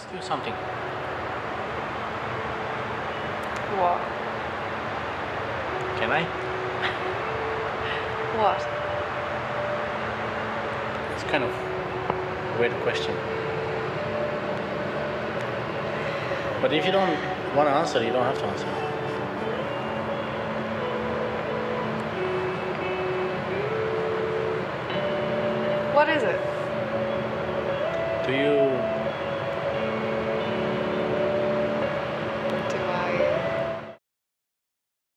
ask you something? What? Can I? What? It's kind of a weird question. But if you don't want to answer, you don't have to answer. What is it? Do you